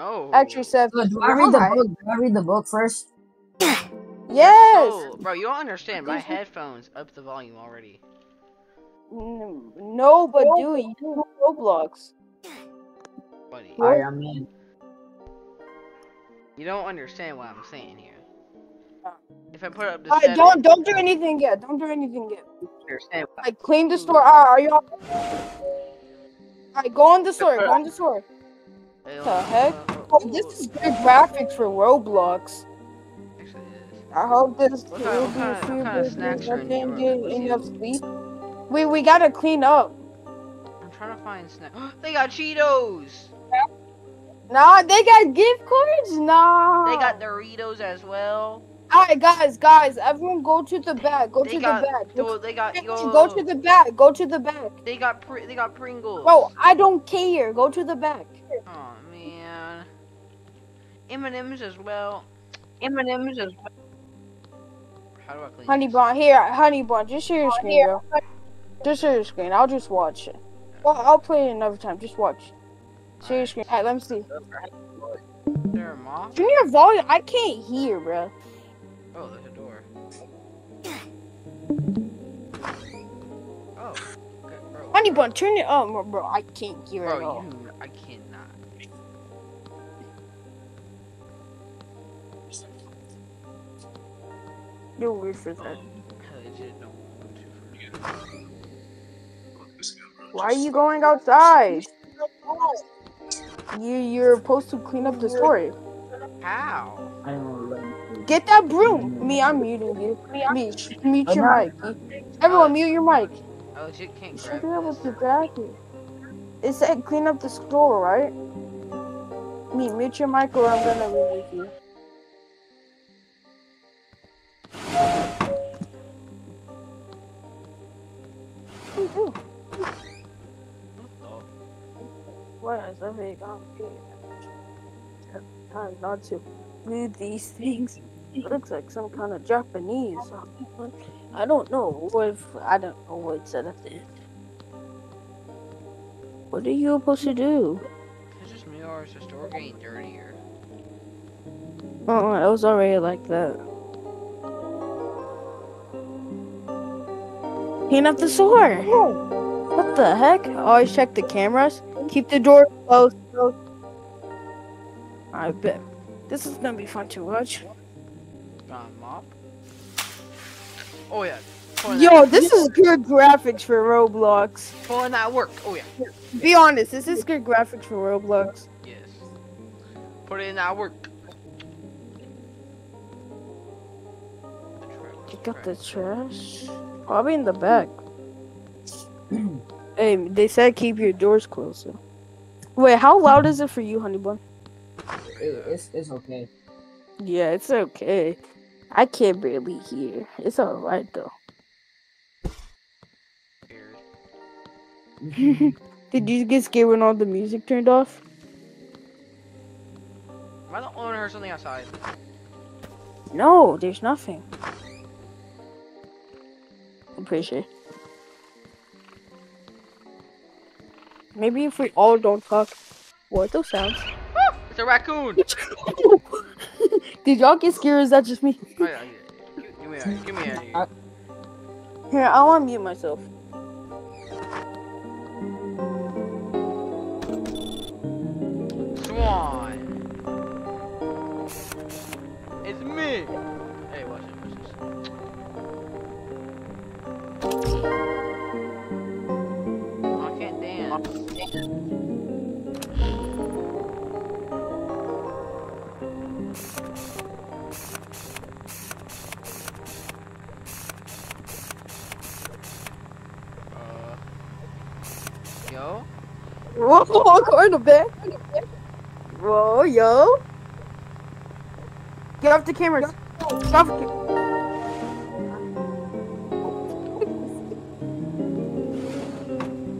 no. Actually, Seth. So do I read the book? Do I read the book first? Yes. Oh, bro, you don't understand. My headphones up the volume already. No, but do. You know Roblox. Buddy, I'm in. you don't understand what I'm saying here. Uh. If I put up the Alright, don't don't do anything yet. Don't do anything yet. understand. Like clean the store. Alright, are you? Alright, go on the store. Go on the store. The heck? Oh, this is good graphics for Roblox. Actually, it is. I hope this What kind- what kind of- what kind of snacks are in didn't get enough sleep. We we gotta clean up. I'm trying to find snack. they got Cheetos. Nah, they got gift cards. Nah. They got Doritos as well. Alright, guys, guys, everyone go to the back. Go They to got the back. Go, they got yo. go to the back. Go to the back. They got Pr- they got Pringles. Bro, I don't care. Go to the back. Oh man. M&M's as well. M&M's as well. How do I clean Honey bun, here, honey bun, just share your screen, bro. Just share your screen. I'll just watch it. Well, I'll play it another time. Just watch. Share your screen. Alright, let me see. There, moth. Turn your volume. I can't hear, bro. Oh, there's a door. Oh, okay, bro. Honey bun, turn it up, bro, bro. I can't hear at all. You're weird for that. Um, I legit don't want to. Why are you going outside? You you're supposed to clean up the store. How? I don't know. Get that broom. Me, I'm muting you. Me, sh- mute your mic. Everyone, mute your mic. I legit can't You grab should be able to grab it. It said clean up the store, right? Me, mute your mic or I'm gonna remove you. What do you do? Oh, What is a big Time not to do these things. It looks like some kind of Japanese. I don't know what if I don't know what said at the end. What are you supposed to do? It's just me or is the store getting dirtier? Uh, it was already like that. Clean up the store. What the heck? Always check the cameras. Keep the door closed. I bet. This is gonna be fun to watch. Mop. Oh yeah. Pulling Yo, this is good graphics for Roblox. pulling that work. Oh yeah. Be honest, this is good graphics for Roblox. Yes. Put in that work. Pick up the trash. Oh, Probably in the back. hey, they said keep your doors closed. so- Wait, how loud is it for you, honey bun? It's it's okay. Yeah, it's okay. I can't barely hear. It's alright though. Did you get scared when all the music turned off? Am I the only one who heard something outside? No, there's nothing. I'm pretty sure. Maybe if we all don't talk. What are those sounds? It's a raccoon. Did y'all get scared? Or is that just me? Oh, yeah, yeah. Give, give me that. Give me that. Here, I want to mute myself. Whoa, go in the back. Whoa, yo. Get off the cameras. Get off the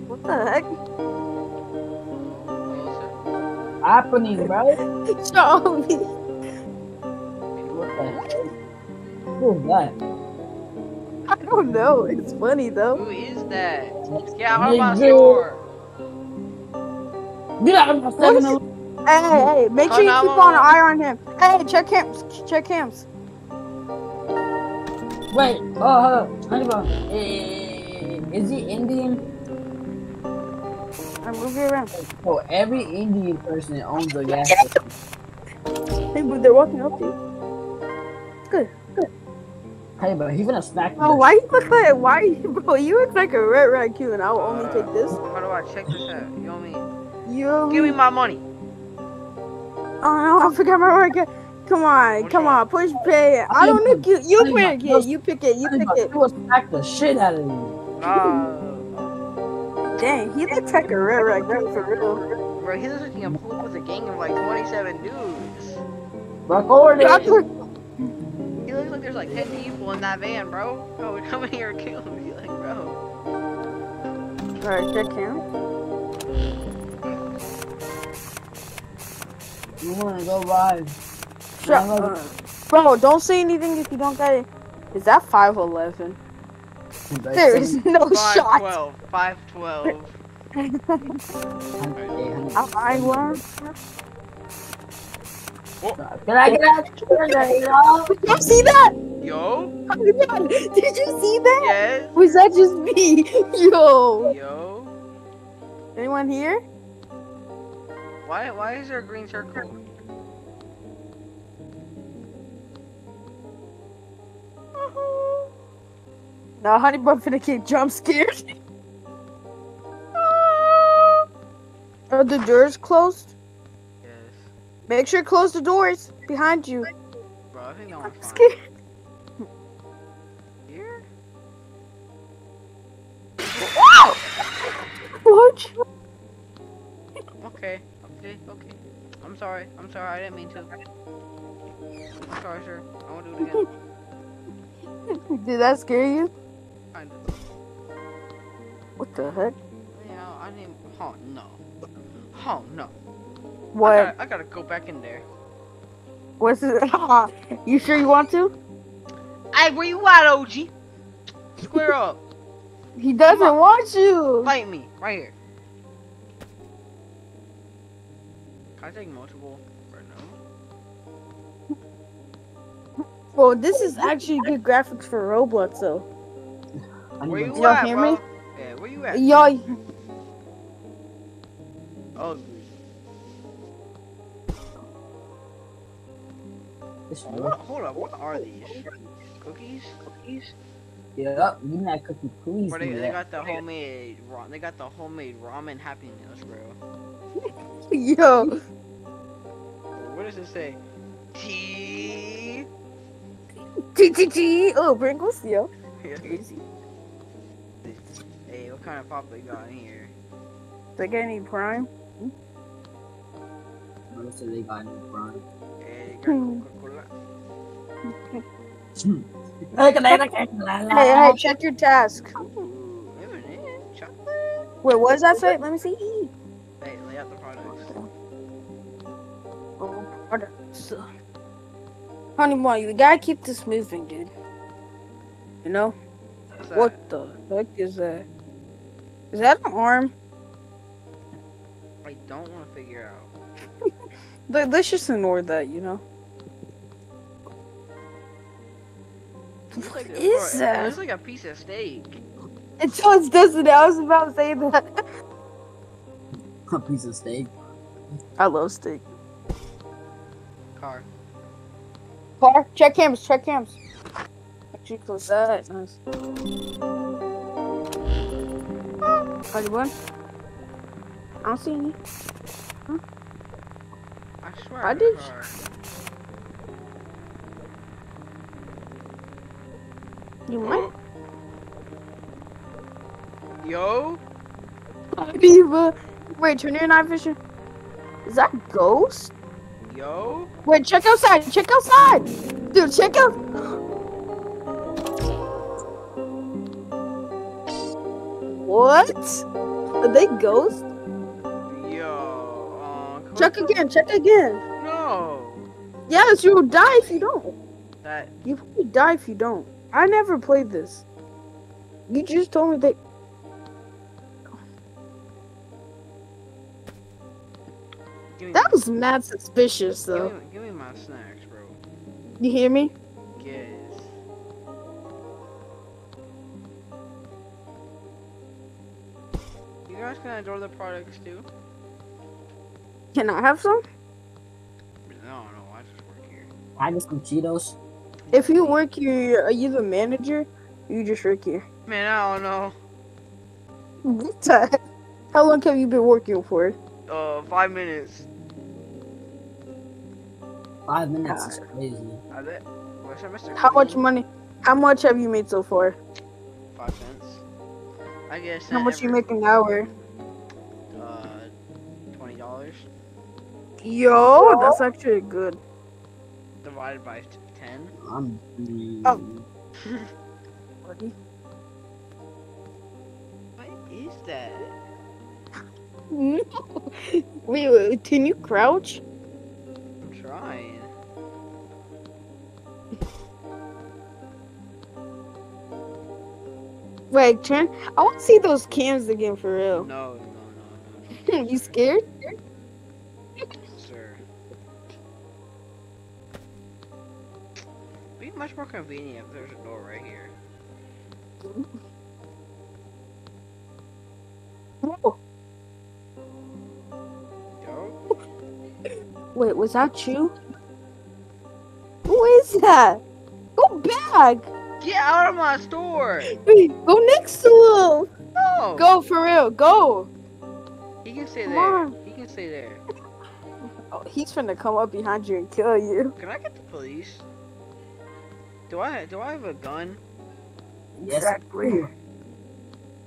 What the heck? Happening, bro. Show me. What the heck? Who is that? I don't know. It's funny though. Who is that? Get out of my Nigga. store. Get out of my fucking Hey, hey, hey, make Call sure you keep on an eye on him. Hey, check cams, check cams. Wait, oh, hold on. Honey bun. Eh, Is he Indian? I move you around. So every Indian person owns a gas station. Hey, but they're walking up to you. Good. Good. Hey, but he's gonna smack Oh, the why you look like why bro? You look like a red raccoon. I will only take this. How do I check this out? You know me? You. Give me my money. Oh no, I forgot my word. Come on, Which come on, push pay. I don't know. You, you Honey pick it. You pick it. You pick it. He will smack the shit out of you. Nah. Dang, he looks like a red raccoon for real. Bro, he looks like he can pull up with a gang of like 27 dudes. Record I it. He looks like there's like 10 people in that van, bro. Bro, we're here and kill me. Like, bro. Alright, check him. You wanna go ride? Shut Nah, uh, Bro, don't say anything if you don't get it. Is that 5'11? There is no shot. 512. 512. I'm eyeing one. Can I get out? Can I get? Did you see that? Yo? Did you see that? Yes? Was that just me? Yo. Yo? Anyone here? Why, why is there a green circle? No, honey bun finna get jump scared. Are the doors closed? Yes. Make sure to close the doors behind you. Bro, I think I'm one's fine. scared. Here? What? Okay, okay, okay. I'm sorry. I'm sorry. I didn't mean to. I'm sorry, sir. I won't do it again. Did that scare you? Kinda. What the heck? Yeah, I didn't. Oh no. Oh no. I What? gotta, I gotta go back in there. What's it? you sure you want to? Hey, where you at, OG? Square up. He doesn't want you. Fight me, right here. Can I take multiple? Right now. Well, this is actually good graphics for Roblox, though. Where you Y'all at, hear bro? me? Yeah, where you at? Y'all, Ugly. This Hold one. up. What are these? Cookies? Cookies? Yeah, give me that cookie, please. Bro, they, they got the homemade. ra- They got the homemade ramen Happy Meals, bro. yo, What does it say? Tea. T T T. Oh, Pringles, yo. hey, what kind of pop they got in here? They got any prime? Most of they got new brand. Hey, got Hmm. Coca-Cola. Hey, hey, check your task. Ooh, chocolate. Wait, what does that say? Let me see. Products. Honey, boy, you gotta keep this moving, dude. You know what the heck is that? Is that an arm? I don't want to figure out. Let- Let's just ignore that. You know. Looks What like a- is It that? looks like a piece of steak. It just doesn't. I was about to say that. A piece of steak. I love steak. Car. Car, check cams, check cams. Actually, close that. Nice. Anyone? I don't see any. I swear. I got a did- car. You might. Yo. Diva. Wait, turn your night vision. Is that ghost? Yo. Wait, check outside. Check outside. Dude, check out. What? Are they ghosts? Yo. Uh, Check on. again. Check again. No. Yes, you'll die if you don't. That. You probably die if you don't. I never played this. You just told me that. Give me, That mad suspicious, give, though. me, give me my snacks, bro. You hear me? Yes. You guys can enjoy the products too? Can I have some? No, no, I just work here. I get some Cheetos. If you work here, are you the manager? You just work here. Man, I don't know. What the heck? How long have you been working for? Uh, five minutes. Five minutes is crazy. I bet. What's that, Mr. How much money? How much have you made so far? Five cents. I guess. How that much you make an hour? Uh, twenty dollars Yo, that's actually good. divided by t- ten. I'm. Oh. What is that? wait, wait, can you crouch? Wait, turn. I want to see those cams again for real. No, no, no, no. you scared? Sir. Be much more convenient if there's a door right here. Oh. Yo. Wait, was that you? Who is that? Go back! Get out of my store! Wait, go next to him! No! Go for real, go! He can stay Come there. on. He can stay there. Oh, he's finna come up behind you and kill you. Can I get the police? Do I do I have a gun? Yes. Exactly.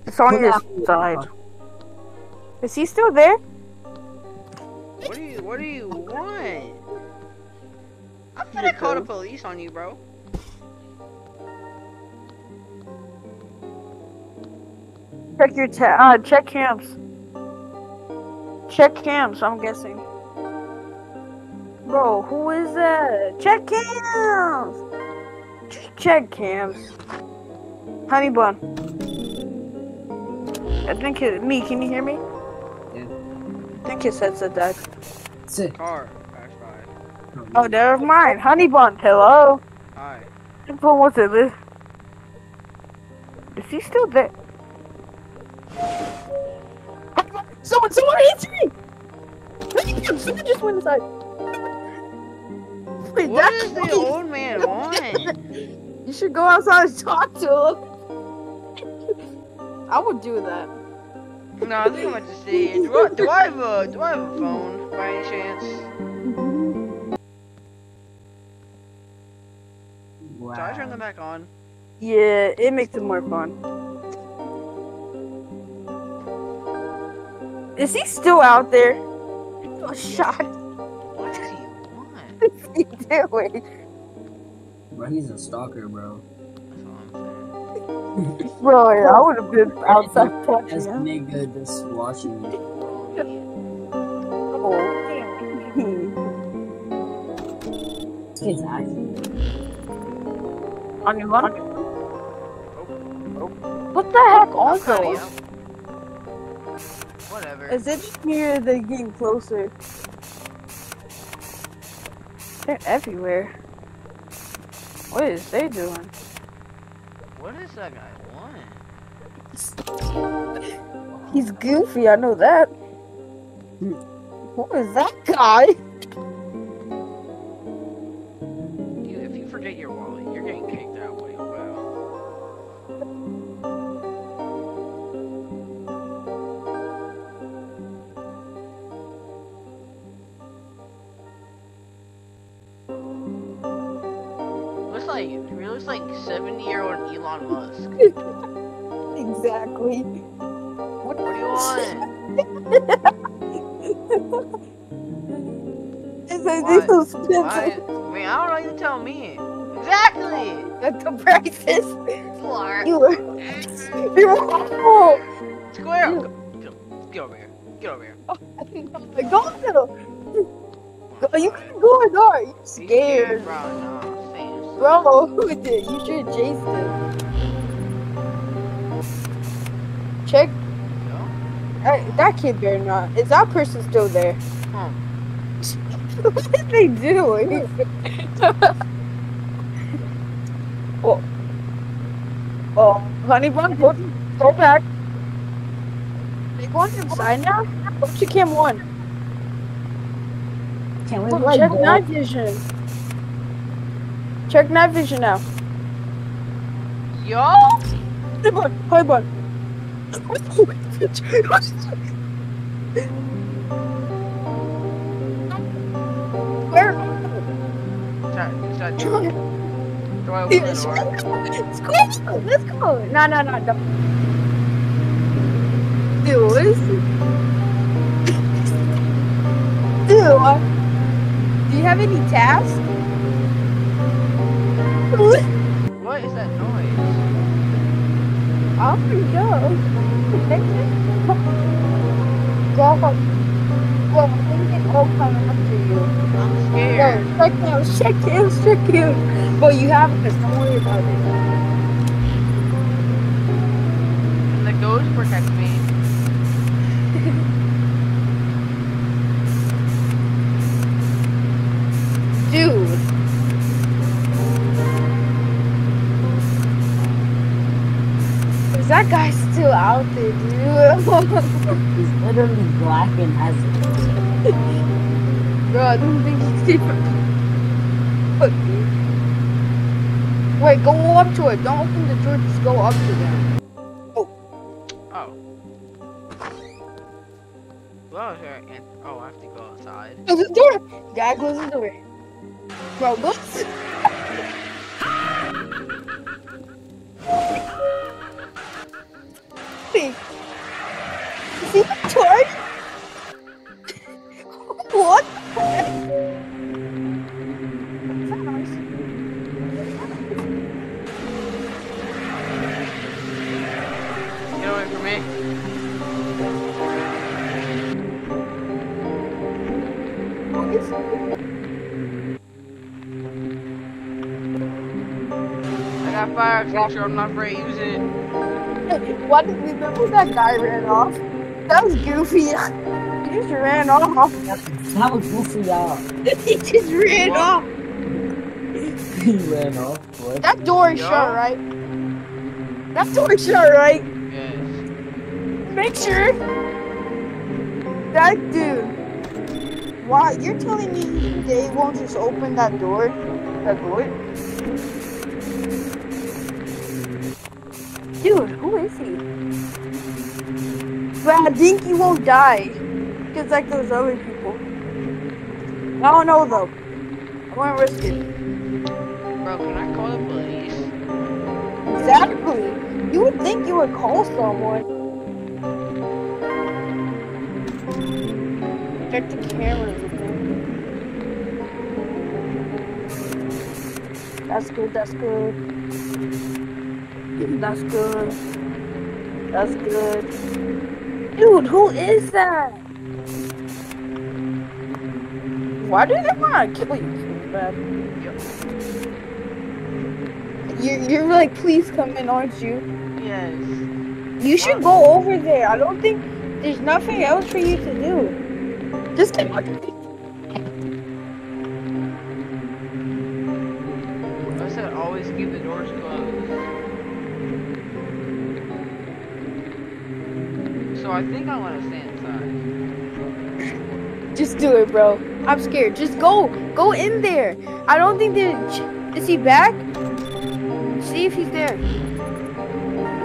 It's on Put your side. Is he still there? What do you what do you want? I'm finna call the police on you, bro. Check your ta- uh, check cams. Check cams, I'm guessing. Bro, who is that? Check cams! Ch- Check cams. Honey bun. I think it, me, can you hear me? Yeah. I think his headset died. Sick. Car passed by. Oh, never mind. Honey bun, hello? Hi. What was it? Liz? Is he still there? Someone, someone answer me! Someone just went inside. Wait, What that's does the old man want? You should go outside and talk to him. I would do that. No, I think I'm about to see. Do I, do I have a do I have a phone by any chance? Wow. Should I turn mm-hmm. them back on? Yeah, it makes it more fun. Is he still out there? Oh, shot. What does he want? What's he doing? Bro, he's a stalker, bro. That's all I'm. Bro, I would have been outside touching This nigga just watching me. Oh. kid's acting. On your run? Oh, oh. What the heck I'm also? Cutting out. Whatever. Is it near they getting closer? They're everywhere. What is they doing? What is that guy want? He's goofy, I know that. Who is that guy? I mean, I don't know. You tell me. Exactly. At the prices. Slar. You were. You're awful. Square. You- Get, get over here. Get over here. Go though. Go, you can go or not. You're You scared. Bro, no. Bro, who did? You should have chased him. Check. No? Hey, that kid better not. Is that person still there? Hmm. what did they do? oh, oh, honey bun, go, go back. They going inside now? Go to cam one. Can we Look, like check go? night vision. Check night vision now. Yo! Honey bun, honey bun. Where? Should I, should I do, do I open the Let's door? go. Let's go. No, no, no, don't. Dude, what is it? Dude, do you have any tasks? What is that noise? I'll go. Go. Think it's all coming after you. I'm scared. check kills, check kills, check kills. But you have this, don't worry about it. And the ghost protect me. Dude. Is that guy still out there, dude? He's literally black and has Bro, I don't think he's. Fuck you. Wait, go up to it. Don't open the door, just go up to them. Got fire extinguisher. I'm not afraid to use it. What? Remember that guy ran off? That was goofy. he just ran off. That was goofy, y'all. he just ran What? off. he ran off, boy. That door is Yo. shut, right? That door is shut, right? Yes. Make sure. That dude. Why? You're telling me they won't just open that door? That door? I think he won't die. Just like those other people. I don't know though. I won't risk it. Bro, can I call the police? Exactly. You would think you would call someone. Check the cameras. That's good, that's good. That's good. That's good. Dude, who is that? Why do they want to kill you so bad? You're, you're like, please come in, aren't you? Yes. You should go over there. I don't think there's nothing else for you to do. Just get do it, bro. I'm scared. Just go. Go in there. I don't think they Is he back? See if he's there.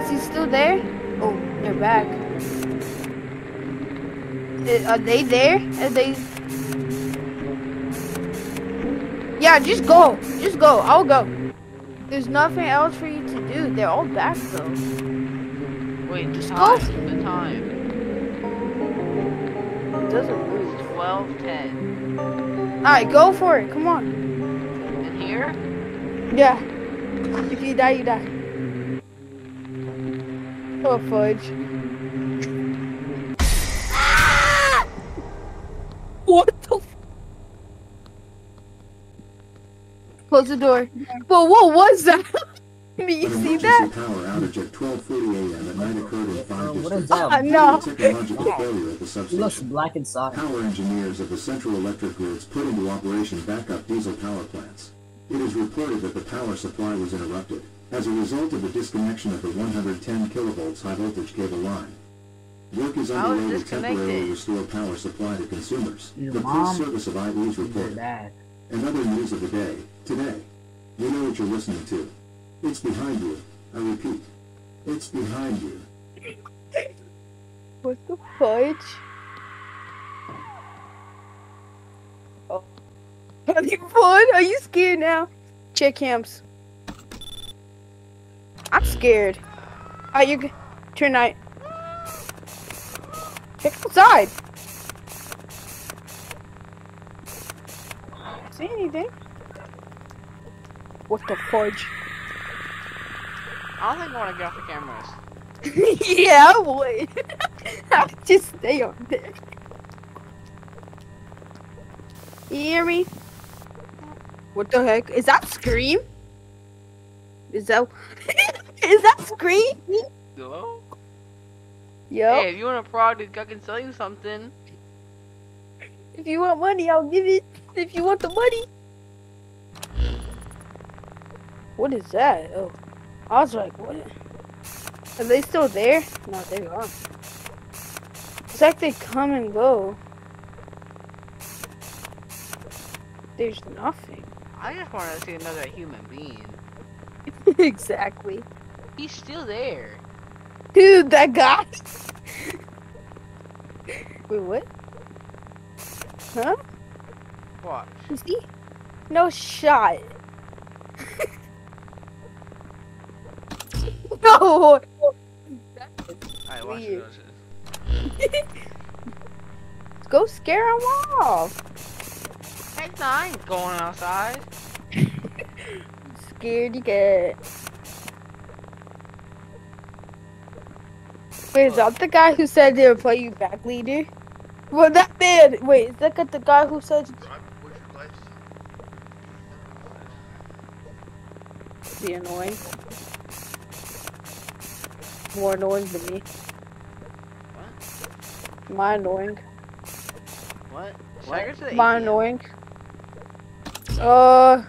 Is he still there? Oh, they're back. Uh, Are they there? Are they? Yeah, just go. Just go. I'll go. There's nothing else for you to do. They're all back though. Wait, Just go. The time. It doesn't 12:10. Alright, go for it. Come on. And here? Yeah. If you die, you die. Oh, fudge. What the f- Close the door. Whoa, what was that? you An see emergency that? power outage at 12:40 a.m. at night occurred in five Uh, what districts. is that? I know. Technological failure at the He looks substation. black inside. Power engineers of the Central Electric Grids put into operation backup diesel power plants. It is reported that the power supply was interrupted as a result of the disconnection of the 110 kilovolts high voltage cable line. Work is underway to temporarily restore power supply to consumers. Your The police service of IE's Your reported. And other news of the day, today. We know what you're listening to. It's behind you. I repeat, it's behind you. What the fudge? Oh. Having fun? Are you scared now? Check cams. I'm scared. Are you turn night? Check outside. See anything? What the fudge? I don't think I want to get off the cameras. yeah, I would. I would just stay on there. You hear me? What the heck? Is that Scream? Is that is that Scream? Hello? Yo, Hey, if you want a product, I can sell you something. if you want money, I'll give it. If you want the money. What is that? Oh, I was like, what? Are they still there? No, they are. It's like they come and go. There's nothing. I just want to see another human being. exactly. He's still there. Dude, that guy. Wait, what? Huh? Watch. Is he? No shot. No. Alright, watch Weird. this. Let's go scare him off. Heck no, I ain't going outside. Scared you get. Wait, is that the guy who said they would play you back leader? Well, that man. Wait, is that the guy who said the annoying? More annoying than me. What? Am I annoying? What? Should I go to Am I annoying? Uh.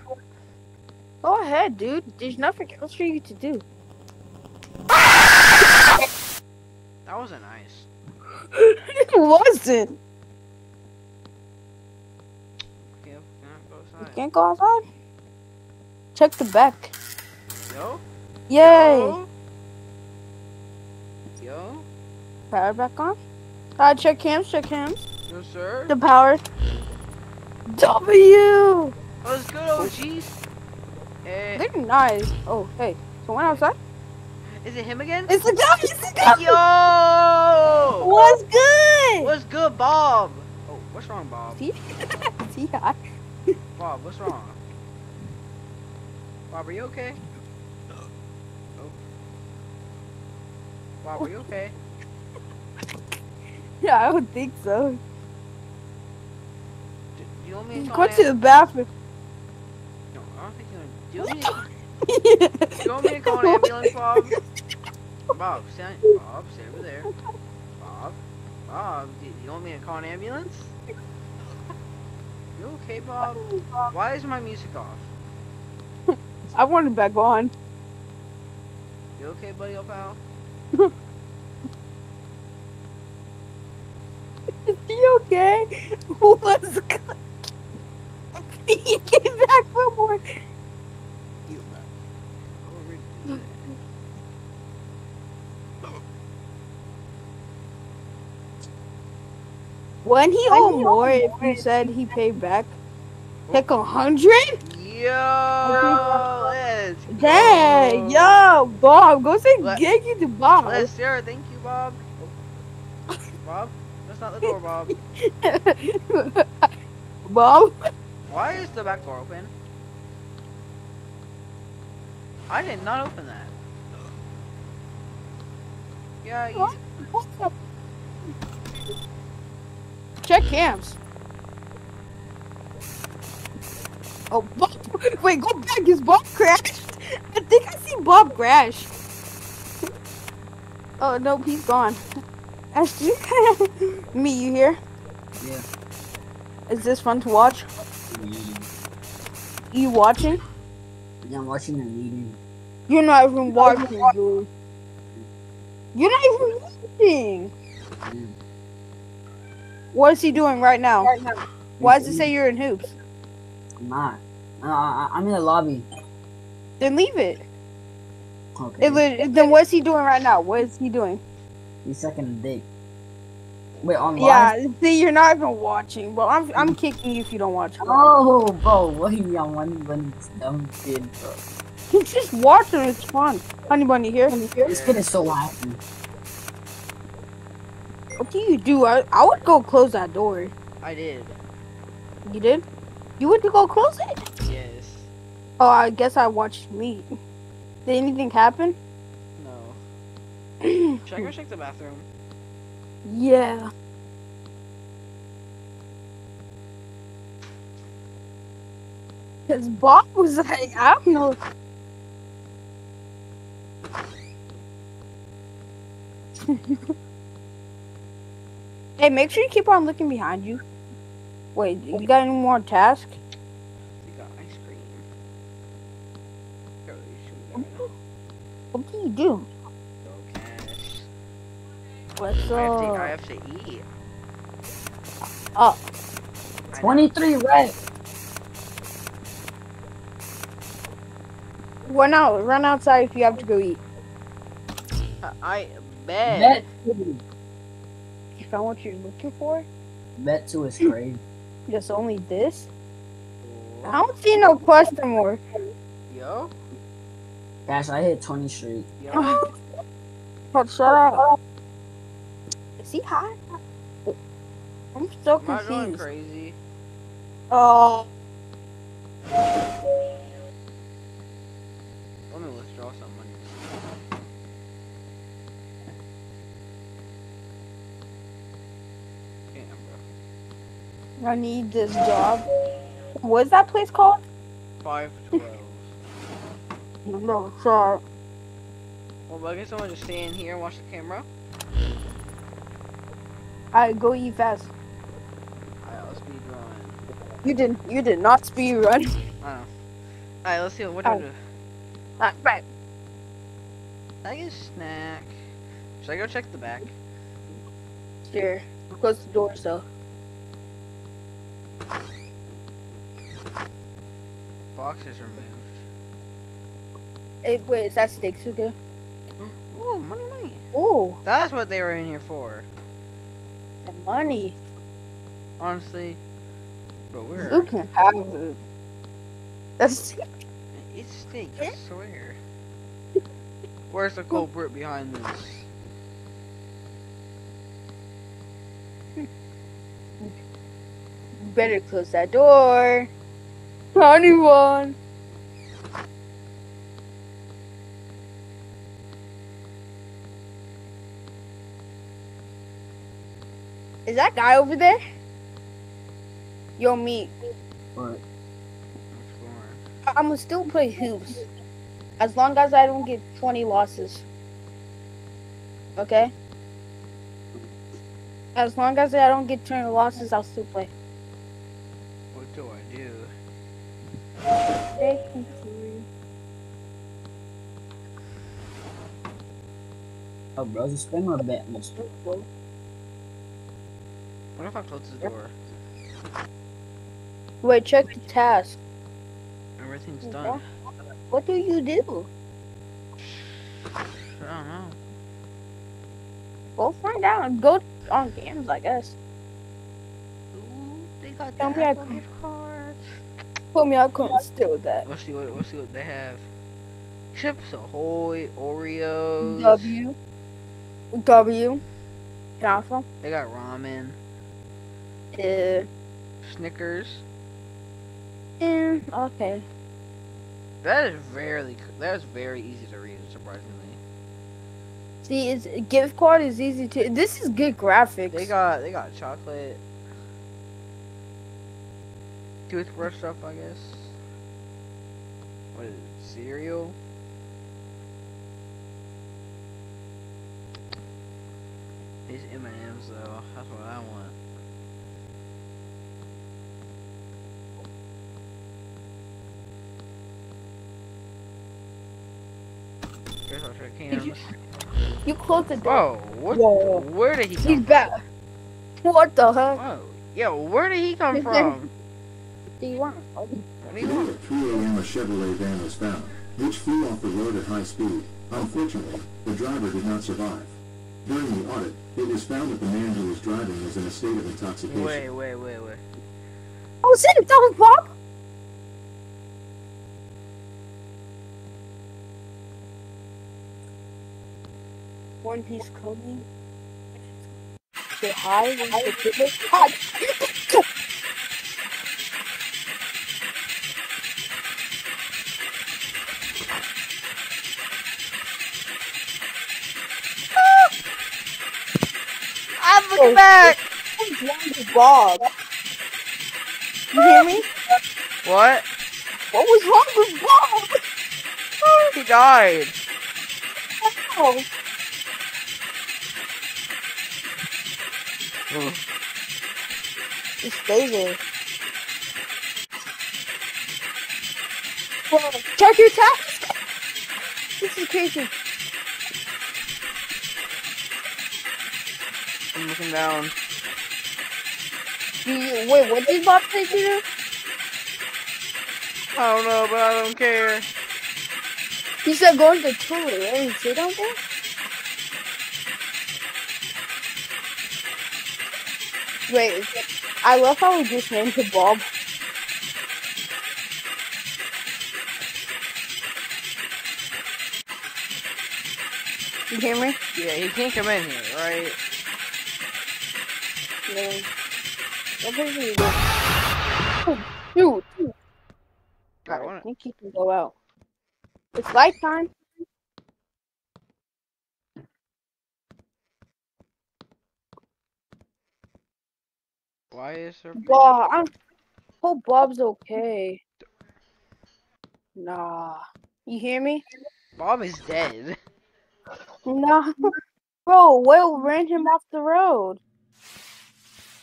Go ahead, dude. There's nothing else for you to do. That wasn't nice. it wasn't. Okay, can I go You outside? can't go outside. Check the back. Yo? Yay! Yo? Yo? Power back on. Uh, check cams. Check cams. Yes, sir? The power. W. What's good, OGs? Eh, They're nice. Oh, hey. Someone outside? is it him again? It's the guy. It's the guy. Yo! What's good? What's good, Bob? Oh, what's wrong, Bob? See? Bob, what's wrong? Bob, are you okay? Oh. Bob, are you okay? Yeah, I don't think so. Do, do you want me to He's call going an- to the bathroom. No, I don't think you want to. Do you want me to, do you want me to call an ambulance, Bob? Bob, stand. Bob, stay over there. Bob, Bob, do you want me to call an ambulance? You okay, Bob? Why is my music off? I want it back on. You okay, buddy, old pal? Is he okay? What's good? He came back for more. You back. When he owe more if he said he paid back? Like a hundred? Yo, go. Yo, Bob, go say Let- thank you to Bob. Let's hear Thank you, Bob. Bob, not the door, Bob. Bob, Why is the back door open? I did not open that. Yeah, you, check cams. Oh, Bob, wait, go back. His Bob crashed. I think I see Bob crash. oh no, he's gone. Ashton, me, you here? Yeah. Is this fun to watch? You watching? Yeah, I'm watching and reading. You're not even watching, dude. You're not even watching. Yeah. What is he doing right now? Right now. Why does it say you're in hoops? I'm not. Uh, I- I'm in the lobby. Then leave it. Okay. It then what's he doing right now? What is he doing? He's sucking a dick. Wait, on live? Yeah, see, you're not even watching. Well, I'm I'm kicking you if you don't watch. Oh, bro, what are you on one when it's dumb kid, bro? You just watch it. It's fun. Honey bunny here. This kid is so happy. What do you do? I, I would go close that door. I did. You did? You went to go close it? Yes. Oh, I guess I watched me. Did anything happen? Should I go check the bathroom? Yeah. Cause Bob was like, I don't know. hey, make sure you keep on looking behind you. Wait, you oh. got any more tasks? We got ice cream. Go, you should go. What do you do? Go cash. What's I have to. I have to eat. Up. I know. 23 red. Run out. Run outside if you have to go eat. I- I bet. Bet two. You found what you're looking for? Bet to is crazy. Just only this? I don't see no question mark. Yo, Gosh, I hit 20 straight. yo. Oh, shut up. Is he high? I'm so Am I going confused. crazy? Oh, Let me withdraw some money. Damn, bro. I need this job. What's that place called? Five twelve. No, sorry. well, I guess someone just stay in here and watch the camera. I go eat fast. Alright, let's be drawing. You did. You did not speed run. I don't know. Alright, let's see what do I do. Ah, right. I get a snack. Should I go check the back? Here. Close the door, so. Box is removed. Hey, wait, is that steak sugar? Ooh, money, money. Oh, That's what they were in here for. The money. Honestly. But we're. You can have it. That's It's steak, I swear. Where's the culprit behind this? better close that door. Anyone? Is that guy over there? Yo, me. But What's going I- I'm gonna still play hoops. As long as I don't get 20 losses. Okay? As long as I don't get 20 losses, I'll still play. What do I do? oh, bro, just spend my bet. Most What if I close the door? Wait, check the task. Everything's done. What do you do? I don't know. Go find out and go on games, I guess. Ooh, they got Tell the me I can- gift cards. Told me I couldn't steal that. Let's see what let's see what they have. Chips Ahoy, Oreos. W. W. Alpha. They got ramen, Snickers. Mm, okay. That is very that is very easy to read, surprisingly. See, it's gift card is easy to. This is good graphics. They got they got chocolate, toothbrush stuff, I guess. What is it, cereal? These M&Ms though, that's what I want. Here's trick Did you- cams. You close the door. Whoa, what? Whoa. Where did he come He's from? back. What the heck? Whoa. Yo, where did he come He's from? Do you want? What do you want? at 3 a.m. a Chevrolet van was found, which flew off the road at high speed. Unfortunately, the driver did not survive. During the audit, it was found that the man who was driving was in a state of intoxication. Wait, wait, wait, wait. Oh, shit, that was Bob. When he's coming, say hi. When he's coming, hi. I'm Oh, looking back! What's wrong with Bob? You hear me? What? What was wrong with Bob? He died. Oh. Just stay there. Whoa, check your tax. This is crazy. I'm looking down. You, wait, what did Bob say to you? I don't know, but I don't care. He said go to the toilet. Right? You sit down there? Wait, I love how we just named him Bob. You hear me? Yeah, he can't come in here, right? No. What is he? Oh, Dude, dude. I Alright, I think he can go out. It's light time. Why is there? Bob, I hope Bob's okay. Nah. You hear me? Bob is dead. Nah. Bro, Will ran him off the road.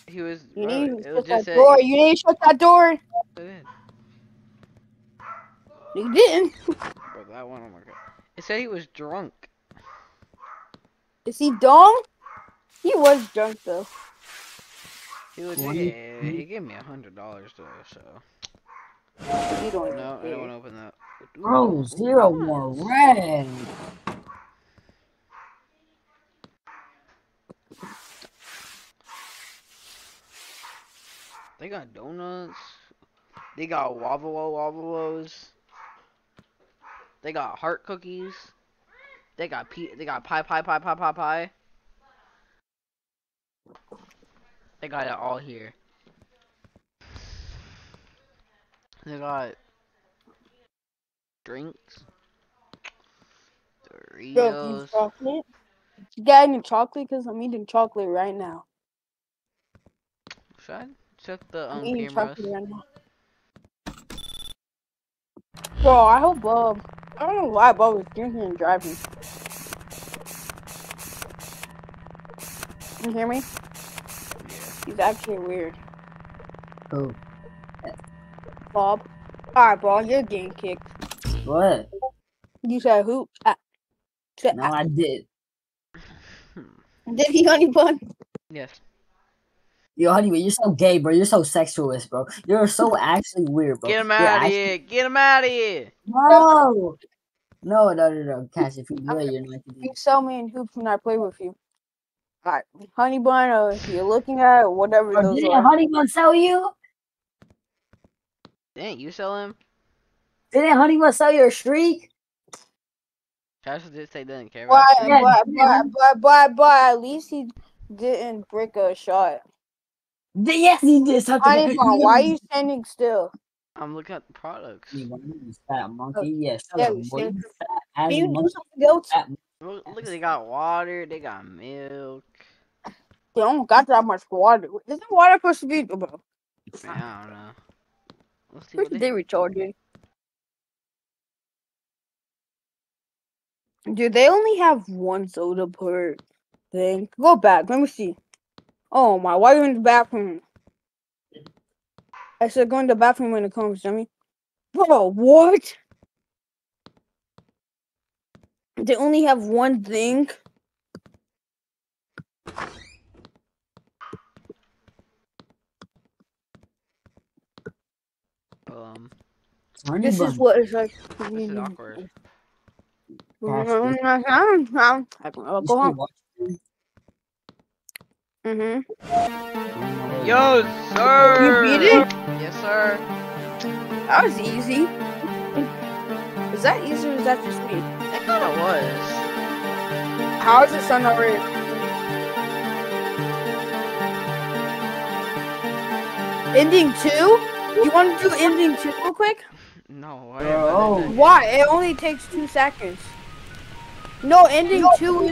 He was. You bro, need to shut that a- door. You need to shut that door. You didn't. Bro, that one, oh my god. It said he was drunk. Is he dumb? He was drunk though. He was. Yeah, he gave me a hundred dollars though, so. You don't. No, I care. don't want to open that. Ooh, Bro, ooh, zero nice. more red. They got donuts. They got wobble wobbles. They got heart cookies. They got pe- They got pie pie pie pie pie pie. They got it all here. They got drinks. Bro, you Doritos. chocolate? You got any chocolate? Cause I'm eating chocolate right now. Should I check the I'm um eating cameras? chocolate right now. Bro, I hope Bob. I don't know why Bob was drinking and driving. You hear me? He's actually weird. Oh, Bob. Alright, Bob, you're getting kicked. what? You said who? Ah. Said, No, ah. I did. Did he honey bun? Yes. Yo, honey, you're so gay, bro. You're so sexualist, bro. You're so actually weird, bro. Get him You're out of actually- here! Get him out of here! No. No, no, no, no. Cash, if you do it, you're not gonna You sell me in hoops when I play with you. Alright, honey bun, or if you're looking at it, whatever Bro, those didn't are. Honey Bun sell you? Didn't you sell him? Didn't Honey Bun sell your streak? Josh did say didn't care But, about it. Yeah, but, yeah. but, but, but, but at least he didn't break a shot. Di- Yes, he did something. Honey bun, why are you standing still? I'm looking at the products. Fat monkey. Yes, Yeah, yeah, we boy. said- You Can you do something else? Look, look, they got water, they got milk. They don't got that much water. Isn't water supposed to be oh, bro? I don't know. Let's see Where's what they they. retarded? Dude, they only have one soda per thing. Go back. Let me see. Oh my, why are you in the bathroom? I said go in the bathroom when it comes, Jimmy. Bro, what? They only have one thing. Um, This Bun. is what it's like. this is awkward. I'll go still home. Mm-hmm. Yo, sir. You beat it? Yes, sir. That was easy. Is that easy or is that just me? It kind of was. How is it the sun already? Ending two? You want to do ending two real quick? No, I Bro. am Why? It only takes two seconds. No, ending two